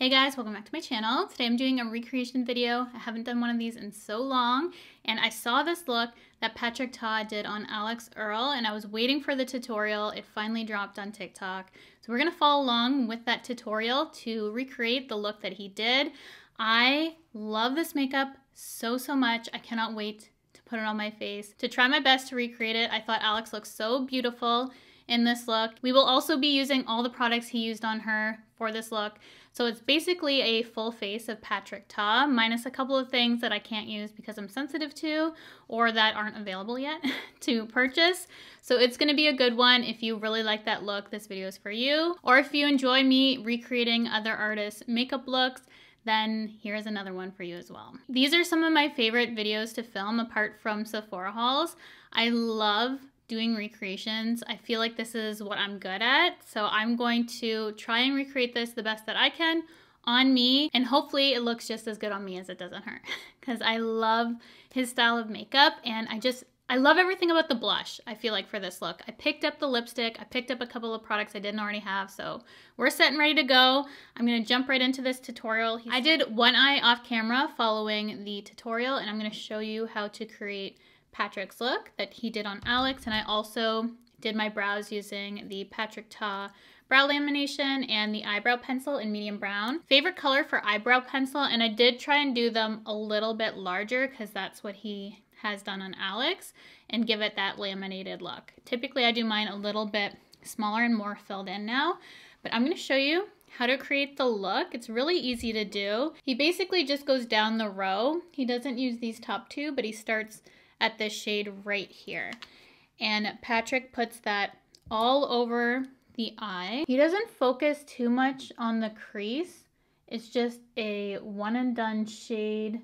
Hey guys, welcome back to my channel. Today I'm doing a recreation video. I haven't done one of these in so long, and I saw this look that Patrick Ta did on Alix Earle, and I was waiting for the tutorial. It finally dropped on TikTok. So we're gonna follow along with that tutorial to recreate the look that he did. I love this makeup so, so much. I cannot wait to put it on my face. To try my best to recreate it, I thought Alix looked so beautiful in this look. We will also be using all the products he used on her for this look. So it's basically a full face of Patrick Ta, minus a couple of things that I can't use because I'm sensitive to or that aren't available yet to purchase. So it's gonna be a good one. If you really like that look, this video is for you. Or if you enjoy me recreating other artists' makeup looks, then here's another one for you as well. These are some of my favorite videos to film apart from Sephora hauls. I love doing recreations. I feel like this is what I'm good at. So I'm going to try and recreate this the best that I can on me and hopefully it looks just as good on me as it does on her because I love his style of makeup and I just I love everything about the blush, I feel like, for this look. I picked up the lipstick. I picked up a couple of products I didn't already have, so we're set and ready to go. I'm going to jump right into this tutorial. I did one eye off camera following the tutorial, and I'm going to show you how to create Patrick's look that he did on Alix. And I also did my brows using the Patrick Ta brow lamination and the eyebrow pencil in medium brown. Favorite color for eyebrow pencil, and I did try and do them a little bit larger because that's what he has done on Alix and give it that laminated look. Typically I do mine a little bit smaller and more filled in now, but I'm gonna show you how to create the look. It's really easy to do. He basically just goes down the row. He doesn't use these top two, but he starts at this shade right here. And Patrick puts that all over the eye. He doesn't focus too much on the crease. It's just a one and done shade.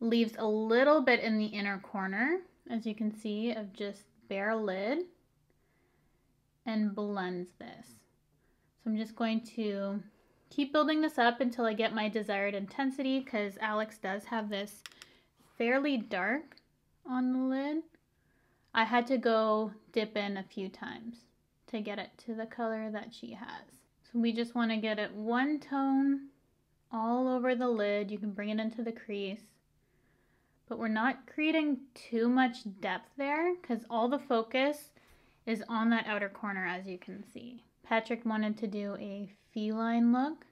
Leaves a little bit in the inner corner, as you can see, of just bare lid. And blends this. So I'm just going to keep building this up until I get my desired intensity because Alix does have this fairly dark on the lid. I had to go dip in a few times to get it to the color that she has. So we just want to get it one tone all over the lid. You can bring it into the crease. But we're not creating too much depth there because all the focus is on that outer corner as you can see. Patrick wanted to do a feline look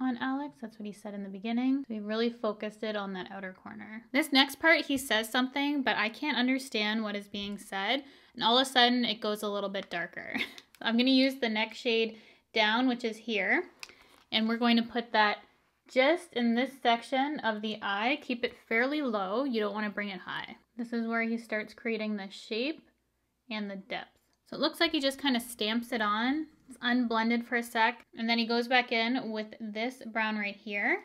on Alix. That's what he said in the beginning. So he really focused it on that outer corner. This next part, he says something, but I can't understand what is being said. And all of a sudden, it goes a little bit darker. I'm going to use the next shade down, which is here. And we're going to put that just in this section of the eye. Keep it fairly low. You don't want to bring it high. This is where he starts creating the shape and the depth. So it looks like he just kind of stamps it on it's unblended for a sec. And then he goes back in with this brown right here.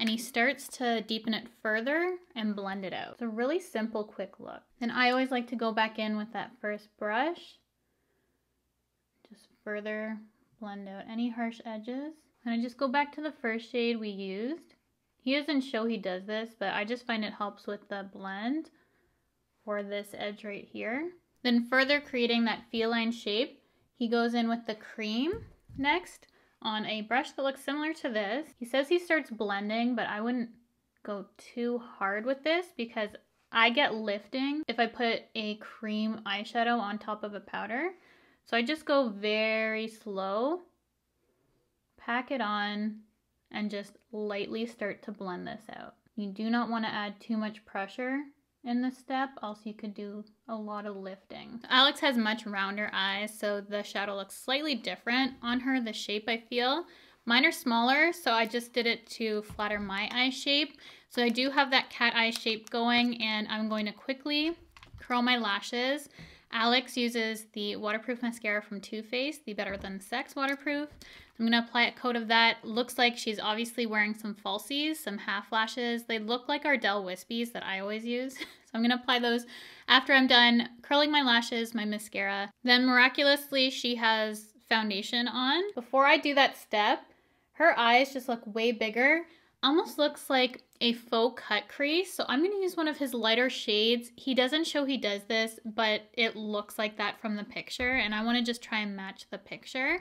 And he starts to deepen it further and blend it out. It's a really simple, quick look. And I always like to go back in with that first brush. Just further blend out any harsh edges. And I just go back to the first shade we used. He doesn't show he does this, but I just find it helps with the blend for this edge right here. Then further creating that feline shape, he goes in with the cream next on a brush that looks similar to this. He says he starts blending, but I wouldn't go too hard with this because I get lifting if I put a cream eyeshadow on top of a powder. So I just go very slow, pack it on, and just lightly start to blend this out. You do not want to add too much pressure in this step, also you could do a lot of lifting. Alix has much rounder eyes, so the shadow looks slightly different on her, the shape I feel. Mine are smaller, so I just did it to flatter my eye shape. So I do have that cat eye shape going, and I'm going to quickly curl my lashes. Alix uses the waterproof mascara from Too Faced, the Better Than Sex waterproof. I'm going to apply a coat of that. Looks like she's obviously wearing some falsies, some half lashes. They look like Ardell Wispies that I always use. so I'm going to apply those after I'm done curling my lashes, my mascara. Then miraculously, she has foundation on. Before I do that step, her eyes just look way bigger. Almost looks like a faux cut crease. So I'm to use one of his lighter shades. He doesn't show he does this, but it looks like that from the picture. And I want to just try and match the picture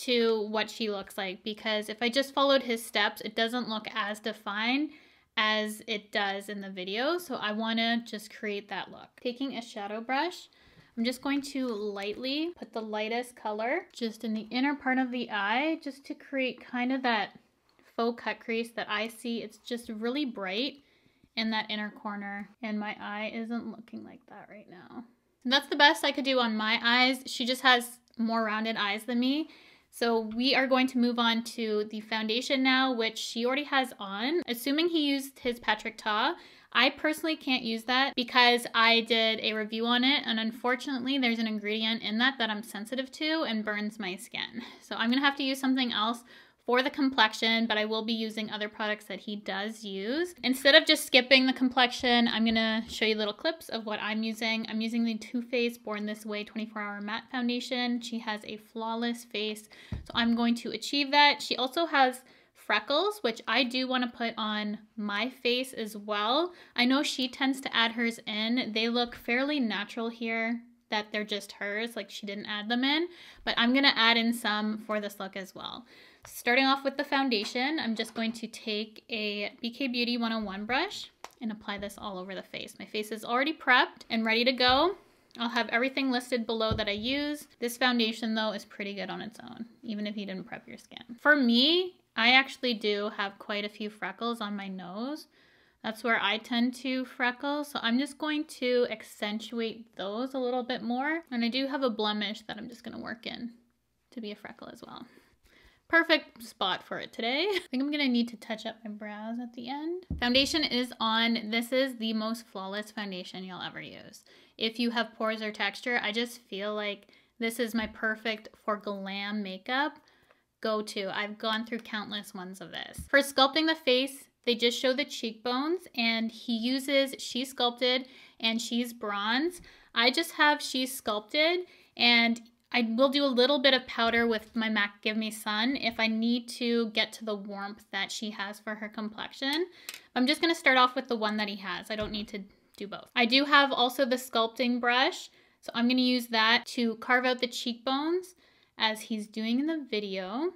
to what she looks like because if I just followed his steps, it doesn't look as defined as it does in the video. So I want to just create that look. Taking a shadow brush, I'm just going to lightly put the lightest color just in the inner part of the eye just to create kind of that faux cut crease that I see. It's just really bright in that inner corner and my eye isn't looking like that right now. And that's the best I could do on my eyes. She just has more rounded eyes than me. So we are going to move on to the foundation now, which she already has on. Assuming he used his Patrick Ta, I personally can't use that because I did a review on it and unfortunately there's an ingredient in that that I'm sensitive to and burns my skin. So I'm gonna have to use something else for the complexion, but I will be using other products that he does use. Instead of just skipping the complexion, I'm gonna show you little clips of what I'm using. I'm using the Too Faced Born This Way 24 Hour Matte Foundation. She has a flawless face, so I'm going to achieve that. She also has freckles, which I do want to put on my face as well. I know she tends to add hers in. They look fairly natural here that they're just hers, like she didn't add them in, but I'm gonna add in some for this look as well. Starting off with the foundation, I'm just going to take a BK Beauty 101 brush and apply this all over the face. My face is already prepped and ready to go. I'll have everything listed below that I use. This foundation though is pretty good on its own, even if you didn't prep your skin. For me, I actually do have quite a few freckles on my nose. That's where I tend to freckle. So I'm just going to accentuate those a little bit more. And I do have a blemish that I'm just gonna work in to be a freckle as well perfect spot for it today. I think I'm gonna need to touch up my brows at the end. Foundation is on. This is the most flawless foundation you'll ever use. If you have pores or texture, I just feel like this is my perfect for glam makeup go-to. I've gone through countless ones of this. For sculpting the face, they just show the cheekbones and he uses She Sculpted and She's Bronze. I just have She Sculpted and I will do a little bit of powder with my MAC Give Me Sun if I need to get to the warmth that she has for her complexion. I'm just to start off with the one that he has. I don't need to do both. I do have also the sculpting brush, so I'm to use that to carve out the cheekbones as he's doing in the video.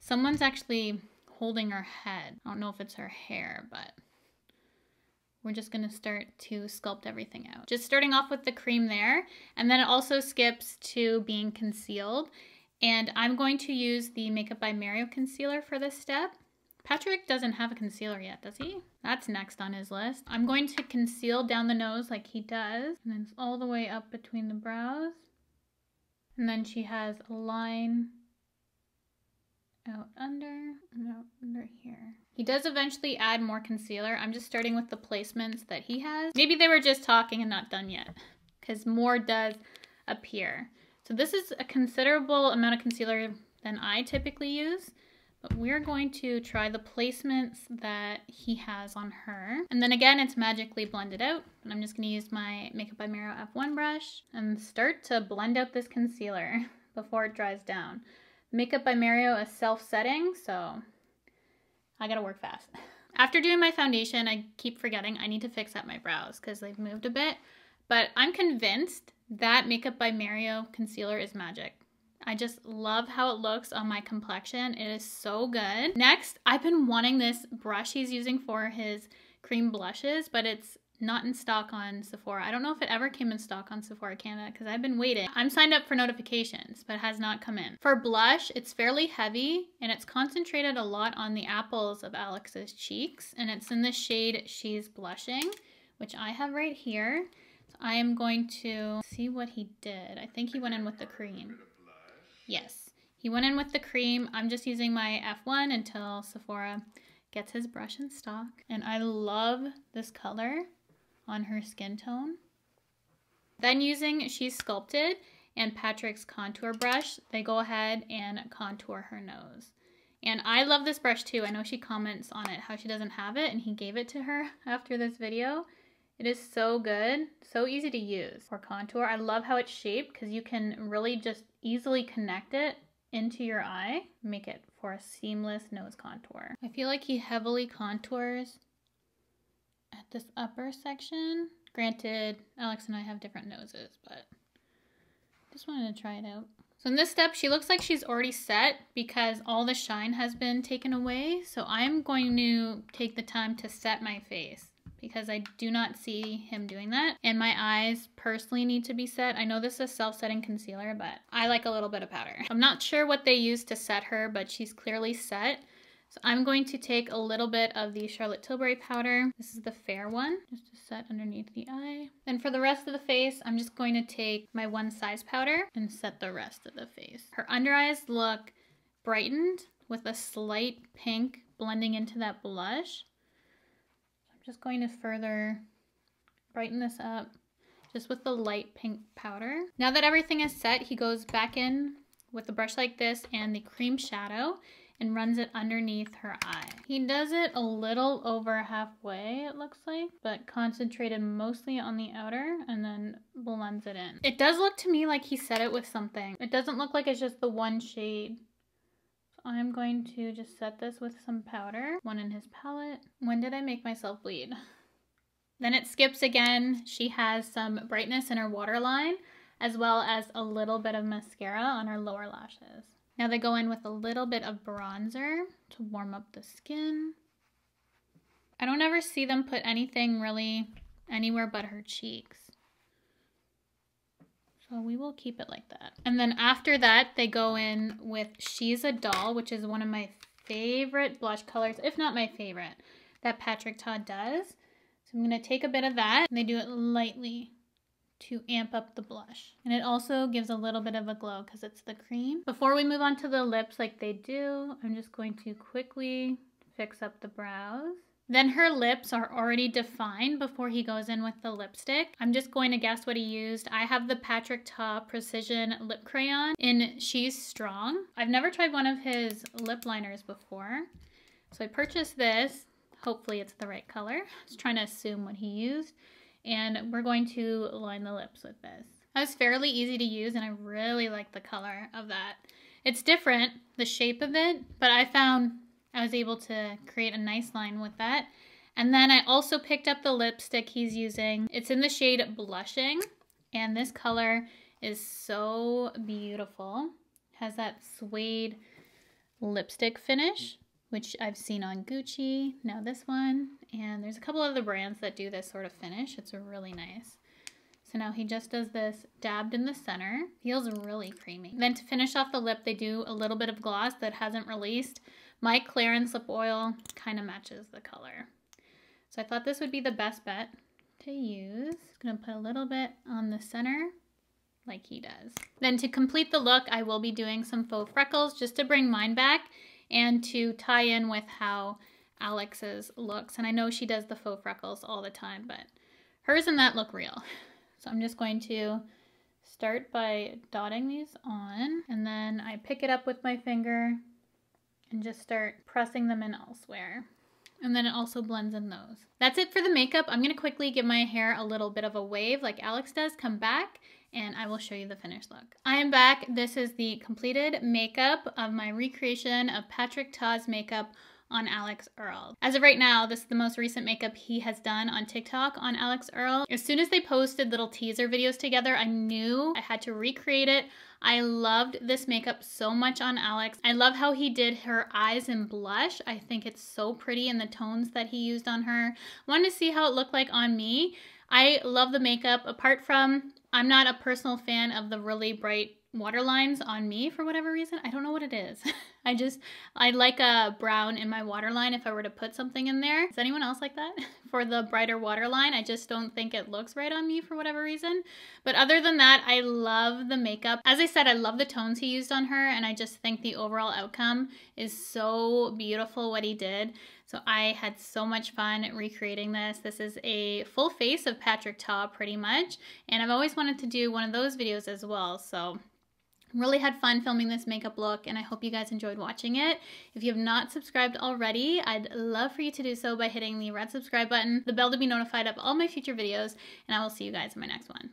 Someone's actually holding her head. I don't know if it's her hair, but we're just gonna start to sculpt everything out. Just starting off with the cream there, and then it also skips to being concealed. And I'm going to use the Makeup by Mario concealer for this step. Patrick doesn't have a concealer yet, does he? That's next on his list. I'm going to conceal down the nose like he does, and then all the way up between the brows. And then she has a line out under and out under here. He does eventually add more concealer. I'm just starting with the placements that he has. Maybe they were just talking and not done yet because more does appear. So this is a considerable amount of concealer than I typically use. But we're going to try the placements that he has on her. And then again, it's magically blended out. And I'm just gonna use my Makeup by Mario F1 brush and start to blend out this concealer before it dries down. Makeup by Mario is self-setting, so I gotta work fast. After doing my foundation, I keep forgetting I need to fix up my brows because they've moved a bit. But I'm convinced that Makeup by Mario concealer is magic. I just love how it looks on my complexion. It is so good. Next, I've been wanting this brush he's using for his cream blushes, but it's not in stock on Sephora. I don't know if it ever came in stock on Sephora Canada because I've been waiting. I'm signed up for notifications, but has not come in. For blush, it's fairly heavy and it's concentrated a lot on the apples of Alix's cheeks and it's in the shade She's Blushing, which I have right here. So I am going to see what he did. I think he went in with the cream. Yes, he went in with the cream. I'm just using my F1 until Sephora gets his brush in stock. And I love this color on her skin tone. Then using She's Sculpted and Patrick's contour brush, they go ahead and contour her nose. And I love this brush too. I know she comments on it, how she doesn't have it, and he gave it to her after this video. It is so good, so easy to use for contour. I love how it's shaped because you can really just easily connect it into your eye, make it for a seamless nose contour. I feel like he heavily contours at this upper section. Granted, Alix and I have different noses, but just wanted to try it out. So in this step, she looks like she's already set because all the shine has been taken away. So I'm going to take the time to set my face because I do not see him doing that. And my eyes personally need to be set. I know this is self-setting concealer, but I like a little bit of powder. I'm not sure what they use to set her, but she's clearly set. So I'm going to take a little bit of the Charlotte Tilbury powder. This is the fair one, just to set underneath the eye. Then for the rest of the face, I'm just going to take my one size powder and set the rest of the face. Her under eyes look brightened with a slight pink blending into that blush. I'm just going to further brighten this up just with the light pink powder. Now that everything is set, he goes back in with a brush like this and the cream shadow and runs it underneath her eye. He does it a little over halfway, it looks like, but concentrated mostly on the outer and then blends it in. It does look to me like he set it with something. It doesn't look like it's just the one shade. So I'm going to just set this with some powder, one in his palette. When did I make myself bleed? Then it skips again. She has some brightness in her waterline as well as a little bit of mascara on her lower lashes. Now they go in with a little bit of bronzer to warm up the skin. I don't ever see them put anything really anywhere but her cheeks. So we will keep it like that. And then after that, they go in with She's a Doll, which is one of my favorite blush colors, if not my favorite, that Patrick Ta does. So I'm going to take a bit of that, and they do it lightly to amp up the blush. And it also gives a little bit of a glow because it's the cream. Before we move on to the lips like they do, I'm just going to quickly fix up the brows. Then her lips are already defined before he goes in with the lipstick. I'm just going to guess what he used. I have the Patrick Ta Precision Lip Crayon in She's Strong. I've never tried one of his lip liners before. So I purchased this. Hopefully it's the right color. I was trying to assume what he used and we're going to line the lips with this. That's fairly easy to use and I really like the color of that. It's different, the shape of it, but I found I was able to create a nice line with that. And then I also picked up the lipstick he's using. It's in the shade Blushing, and this color is so beautiful. It has that suede lipstick finish which I've seen on Gucci, now this one, and there's a couple other brands that do this sort of finish. It's really nice. So now he just does this dabbed in the center. Feels really creamy. Then to finish off the lip, they do a little bit of gloss that hasn't released. My Clarins lip oil kind of matches the color. So I thought this would be the best bet to use. Just gonna put a little bit on the center like he does. Then to complete the look, I will be doing some faux freckles just to bring mine back and to tie in with how Alix's looks. And I know she does the faux freckles all the time, but hers and that look real. So I'm just going to start by dotting these on and then I pick it up with my finger and just start pressing them in elsewhere. And then it also blends in those. That's it for the makeup. I'm gonna quickly give my hair a little bit of a wave like Alix does, come back, and I will show you the finished look. I am back. This is the completed makeup of my recreation of Patrick Ta's makeup on Alix Earle. As of right now, this is the most recent makeup he has done on TikTok on Alix Earle. As soon as they posted little teaser videos together, I knew I had to recreate it. I loved this makeup so much on Alix. I love how he did her eyes in blush. I think it's so pretty in the tones that he used on her. Wanted to see how it looked like on me. I love the makeup apart from I'm not a personal fan of the really bright water lines on me for whatever reason. I don't know what it is. I just, I like a brown in my waterline if I were to put something in there. Is anyone else like that? for the brighter waterline, I just don't think it looks right on me for whatever reason. But other than that, I love the makeup. As I said, I love the tones he used on her and I just think the overall outcome is so beautiful what he did. So I had so much fun recreating this. This is a full face of Patrick Ta pretty much. And I've always wanted to do one of those videos as well. So really had fun filming this makeup look and I hope you guys enjoyed watching it. If you have not subscribed already, I'd love for you to do so by hitting the red subscribe button, the bell to be notified of all my future videos, and I will see you guys in my next one.